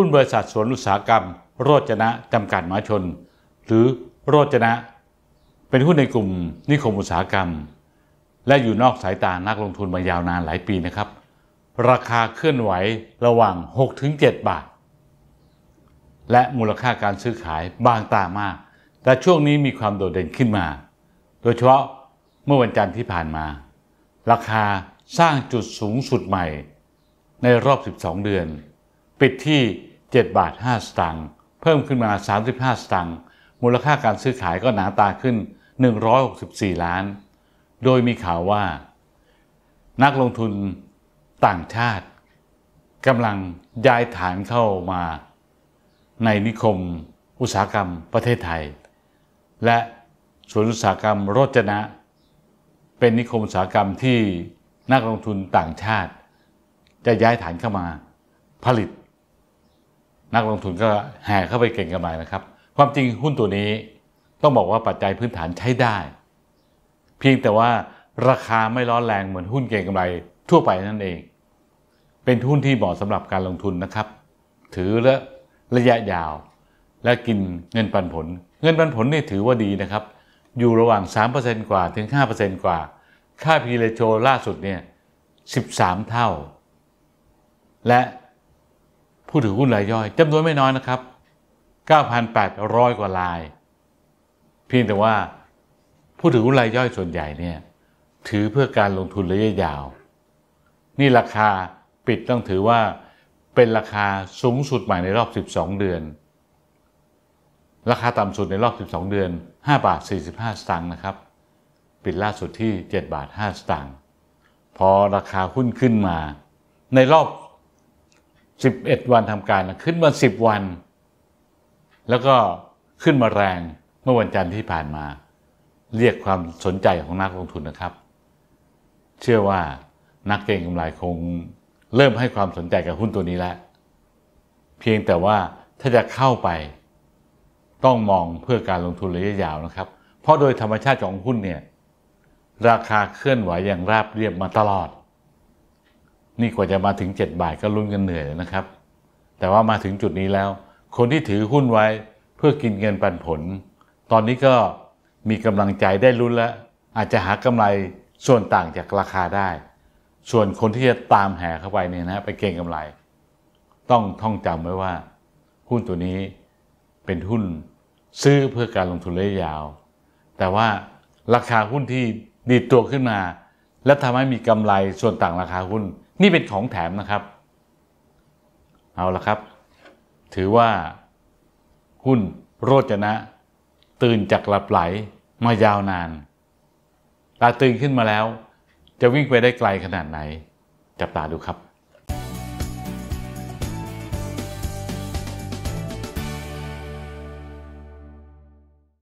หุ้นบริษัทสวนอุตสาหกรรม โรจนะจำกัดมหาชน หรือโรจนะ เป็นหุ้นในกลุ่มนิคมอุตสาหกรรม และอยู่นอกสายตานักลงทุนมายาวนานหลายปีนะครับ ราคาเคลื่อนไหวระหว่าง 6-7 บาท และมูลค่าการซื้อขายบางตามาก แต่ช่วงนี้มีความโดดเด่นขึ้นมา โดยเฉพาะเมื่อวันจันทร์ที่ผ่านมา ราคาสร้างจุดสูงสุดใหม่ ในรอบ 12 เดือน ปิดที่ 7 บาท 5 สตางค์เพิ่มขึ้นมา 35 สตางค์มูลค่าการซื้อขายก็หนาตาขึ้น 164 ล้าน โดยมีข่าวว่า นักลงทุนต่างชาติกำลังย้ายฐานเข้ามาในนิคมอุตสาหกรรมประเทศไทย และสวนอุตสาหกรรมโรจนะ เป็นนิคมอุตสาหกรรมที่นักลงทุนต่างชาติ จะย้ายฐานเข้ามาผลิต นักลงทุนก็แห่เข้าไปเก่งกำไรนะครับ ความจริงหุ้นตัวนี้ต้องบอกว่าปัจจัยพื้นฐานใช้ได้ เพียงแต่ว่าราคาไม่ร้อนแรงเหมือนหุ้นเก่งกำไรทั่วไปนั่นเอง เป็นหุ้นที่เหมาะสำหรับการลงทุนนะครับ ถือและระยะยาว และกินเงินปันผล เงินปันผลนี่ถือว่าดีนะครับ อยู่ระหว่าง 3%กว่าถึง 5%กว่า ค่า P ratio ล่าสุดเนี่ย 13 เท่า และ ผู้ถือหุ้นรายย่อยจำนวนไม่น้อยนะครับ 9,800 กว่าลาย เพียงแต่ว่าผู้ถือหุ้นรายย่อยส่วนใหญ่เนี่ยถือเพื่อการลงทุนระยะยาว นี่ราคาปิดต้องถือว่าเป็นราคาสูงสุดใหม่ในรอบ 12 เดือน ราคาต่ำสุดในรอบ 12 เดือน 5 บาท 45 สตางค์นะครับ ปิดล่าสุดที่ 7 บาท 5 สตางค์พอราคาหุ้นขึ้นมา ในรอบ 11 วันทำการขึ้นมา 10 วัน แล้วก็ขึ้นมาแรงเมื่อวันจันทร์ที่ผ่านมา เรียกความสนใจของนักลงทุนนะครับ เชื่อว่านักเก็งกำไรคงเริ่มให้ความสนใจกับหุ้นตัวนี้แล้ว เพียงแต่ว่าถ้าจะเข้าไป ต้องมองเพื่อการลงทุนระยะยาวนะครับ เพราะโดยธรรมชาติของหุ้นเนี่ยราคาเคลื่อนไหวอย่างราบเรียบมาตลอด นี่กว่าจะมาถึง 7 บาทก็ลุ้นกันเหนื่อยนะครับ แต่ว่ามาถึงจุดนี้แล้ว คนที่ถือหุ้นไว้เพื่อกินเงินปันผล ตอนนี้ก็มีกำลังใจได้ลุ้นแล้ว อาจจะหากำไรส่วนต่างจากราคาได้ ส่วนคนที่จะตามแห่เข้าไปเนี่ยนะไปเก่งกำไร ต้องท่องจำไว้ว่า หุ้นตัวนี้เป็นหุ้นซื้อเพื่อการลงทุนระยะยาว แต่ว่าราคาหุ้นที่ดีดตัวขึ้นมา และทำให้มีกำไรส่วนต่างราคาหุ้น นี่เป็นของแถมนะครับ เอาละครับ ถือว่าหุ้นโรจนะ ตื่นจากหลับไหลมายาวนานตาตื่นขึ้นมาแล้ว จะวิ่งไปได้ไกลขนาดไหน จับตาดูครับ